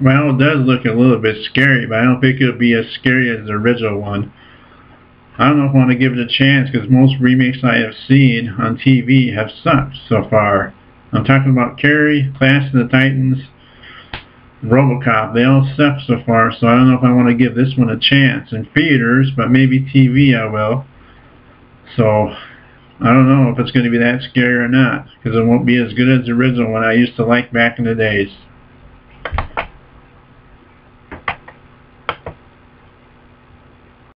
Well, it does look a little bit scary, but I don't think it'll be as scary as the original one. I don't know if I want to give it a chance because most remakes I have seen on TV have sucked so far. I'm talking about Carrie, Clash of the Titans, Robocop. They all suck so far, so I don't know if I want to give this one a chance in theaters, but maybe TV I will. So, I don't know if it's going to be that scary or not, because it won't be as good as the original one I used to like back in the days.